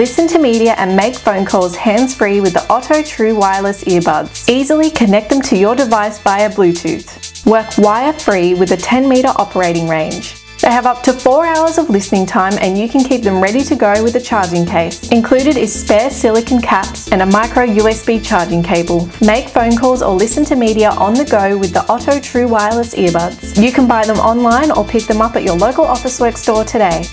Listen to media and make phone calls hands-free with the Otto True Wireless earbuds. Easily connect them to your device via Bluetooth. Work wire-free with a 10 meter operating range. They have up to 4 hours of listening time and you can keep them ready to go with a charging case. Included is spare silicon caps and a micro USB charging cable. Make phone calls or listen to media on the go with the Otto True Wireless earbuds. You can buy them online or pick them up at your local Officeworks store today.